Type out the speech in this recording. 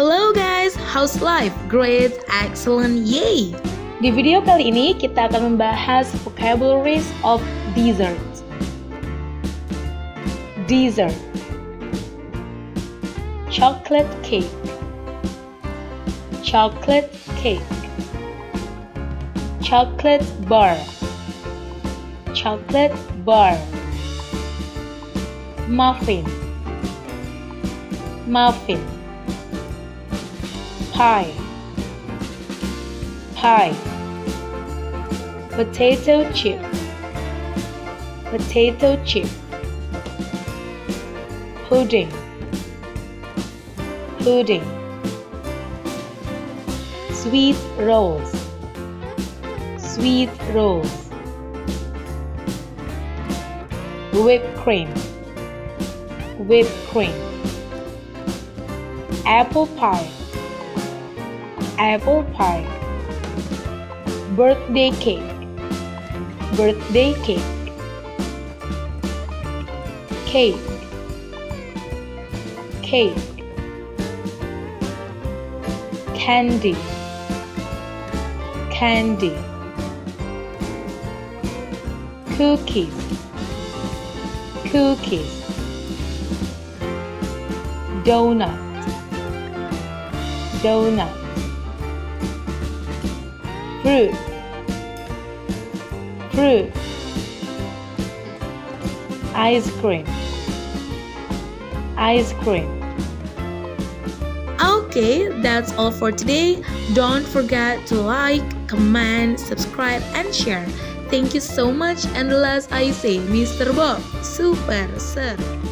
Hello guys, how's life? Great, excellent, yay! Di video kali ini kita akan membahas vocabularies of dessert. Dessert. Chocolate cake. Chocolate cake. Chocolate bar. Chocolate bar. Muffin. Muffin Pie. Pie. Potato chip. Potato chip. Pudding. Pudding. Sweet rolls. Sweet rolls. Whipped cream. Whipped cream. Apple pie Apple pie. Birthday cake. Birthday cake. Cake. Cake. Candy. Candy. Cookies. Cookies. Donut. Donut Fruit Fruit Ice cream Ice cream Okay, that's all for today. Don't forget to like, comment, subscribe, and share. Thank you so much and last I say Mr. Bob, super seru.